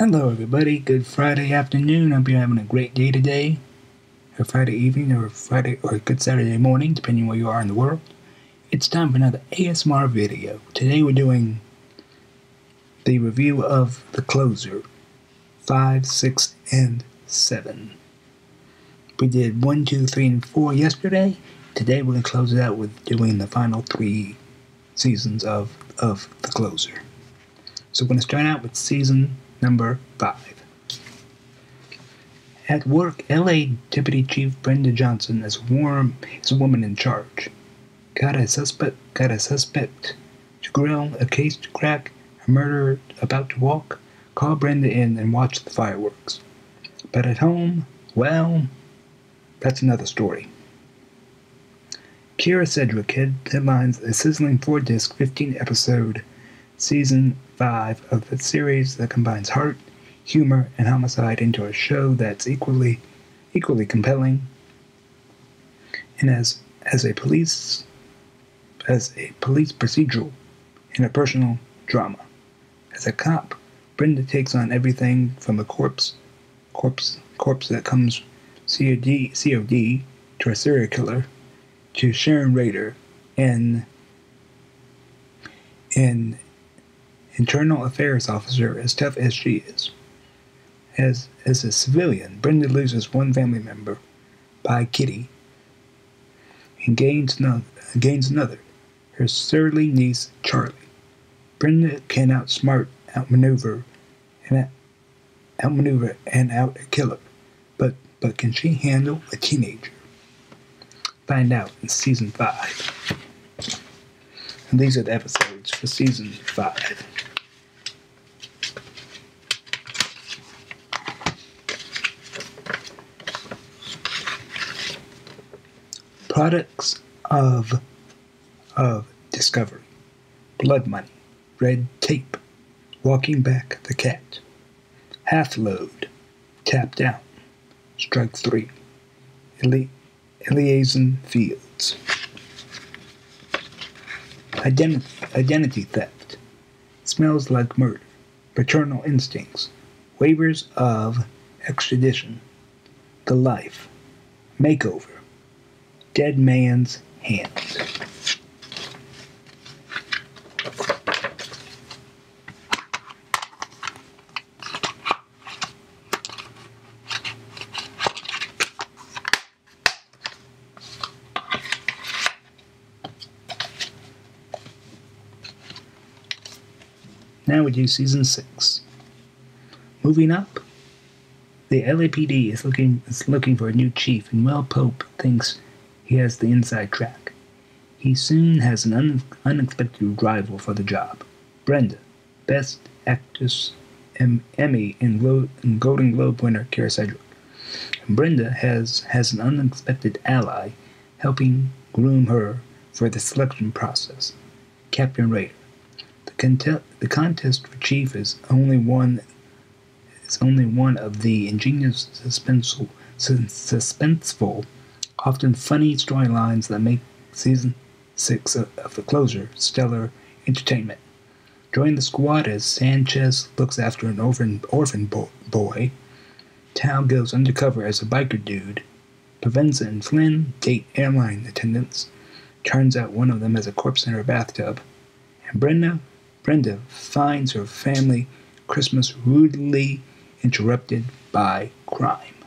Hello, everybody. Good Friday afternoon. Hope you're having a great day today, or Friday evening, or Friday, or a good Saturday morning, depending where you are in the world. It's time for another ASMR video. Today we're doing the review of The Closer 5, 6, and 7. We did 1, 2, 3, and 4 yesterday. Today we're going to close it out with doing the final three seasons of, of The Closer. So we're going to start out with season number 5. At work, LA Deputy Chief Brenda Johnson is warm is a woman in charge. Got a suspect got a suspect to grill, a case to crack, a murderer about to walk. Call Brenda in and watch the fireworks. But at home, well, that's another story. Kyra Sedgwick headlines a sizzling four disc, 15 episode season 5 of the series that combines heart, humor, and homicide into a show that's equally equally compelling. And as as a police as a police procedural and a personal drama. As a cop, Brenda takes on everything from a corpse corpse corpse that comes COD to a serial killer to Sharon Raydor and an internal affairs officer as tough as she is. As as a civilian, Brenda loses one family member by Kitty and gains no, gains another, her surly niece Charlie. Brenda can outsmart, outmaneuver, and outmaneuver and out but but can she handle a teenager? Find out in season five. And these are the episodes for season five. Products of of discovery. Blood money. Red tape. Walking back the cat. Half load. Tapped out. Strike three. Elysian Fields. Identity theft. Smells like murder. Paternal instincts. Waivers of extradition. The life. Makeover. Dead man's hands. Now we do season six. Moving up, the LAPD is looking is looking for a new chief, and Will Pope thinks he has the inside track. He soon has an un, unexpected rival for the job, Brenda, Best Actress em, Emmy and, and Golden Globe winner Kyra Sedgwick. Brenda has has an unexpected ally, helping groom her for the selection process, Captain Raydor. The, the contest for chief is only one is only one of the ingenious, suspenseful, suspenseful, often funny storylines that make season six of, the closer stellar entertainment. Join the squad as Sanchez looks after an orphan orphan bo- boy. Tao goes undercover as a biker dude. Provenza and Flynn date airline attendants. Turns out one of them has a corpse in her bathtub. And Brenda Brenda finds her family Christmas rudely interrupted by crime.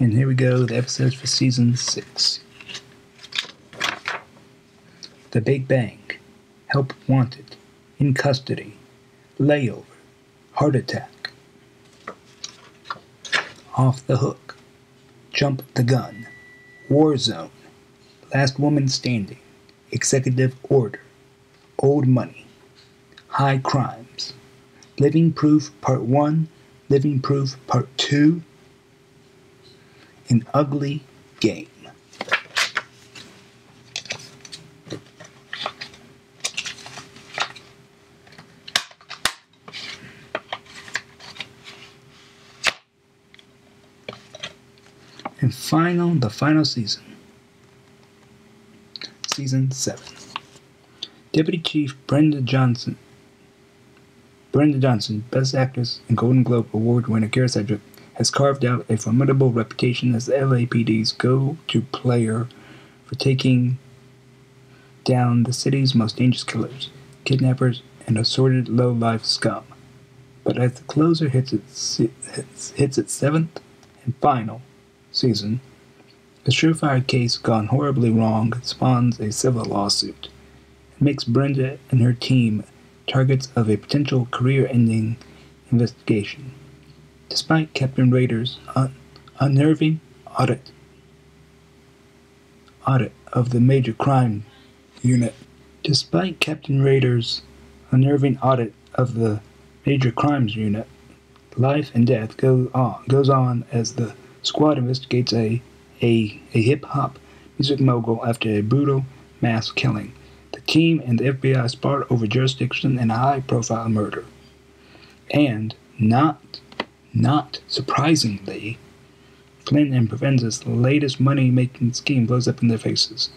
And here we go, the episodes for season six. The Big Bang, Help Wanted, In Custody, Layover, Heart Attack, Off the Hook, Jump the Gun, War Zone, Last Woman Standing, Executive Order, Old Money, High Crimes, Living Proof Part 1, Living Proof Part 2, An Ugly Game. And final, the final season. Season 7. Deputy Chief Brenda Johnson. Brenda Johnson, Best Actress and Golden Globe Award winner Kyra Sedgwick, has carved out a formidable reputation as the LAPD's go-to player for taking down the city's most dangerous killers, kidnappers, and assorted low-life scum. But as the closer hits its, hits, hits its seventh and final season, a surefire case gone horribly wrong spawns a civil lawsuit and makes Brenda and her team targets of a potential career-ending investigation. Despite Captain Raydor's un- unnerving audit audit of the major crime unit, despite Captain Raydor's unnerving audit of the major crimes unit, life and death go on, goes on as the squad investigates a, a, a hip hop music mogul after a brutal mass killing. The team and the FBI spar over jurisdiction in a high profile murder. And, not, not surprisingly, Flynn and Provenza's latest money making scheme blows up in their faces.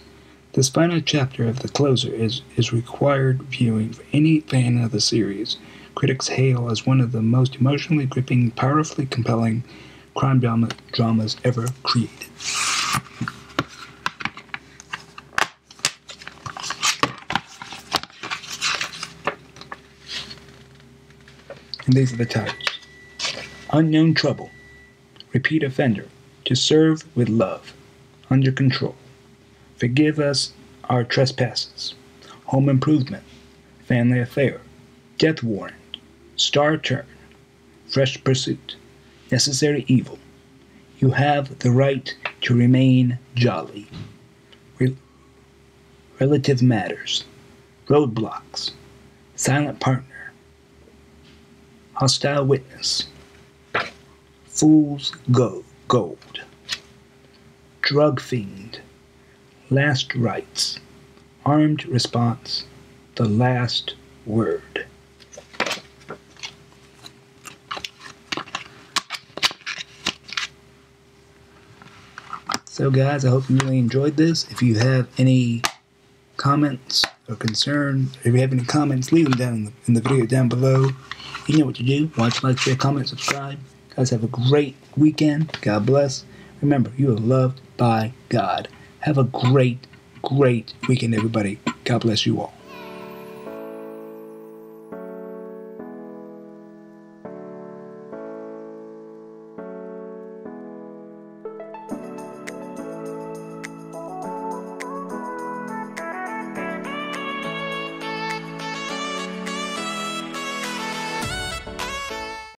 This final chapter of the closer is, is required viewing for any fan of the series. Critics hail as one of the most emotionally gripping, powerfully compelling crime drama, dramas ever created. And these are the titles Unknown Trouble, Repeat Offender, To Serve with Love, Under Control, Forgive Us Our Trespasses, Home Improvement, Family Affair, Death Warrant, Star Turn, Fresh Pursuit, Necessary Evil. You have the right to remain jolly. Re- relative Matters, Roadblocks, Silent Partner, Hostile Witness, Fool's Go- Gold, Drug Fiend, Last Rites, Armed Response, The Last Word. So, guys, I hope you really enjoyed this. If you have any comments or concerns, if you have any comments, leave them down in the, in the video down below. You know what to do. Watch, like, share, comment, subscribe. Guys, have a great weekend. God bless. Remember, you are loved by God. Have a great, great weekend, everybody. God bless you all.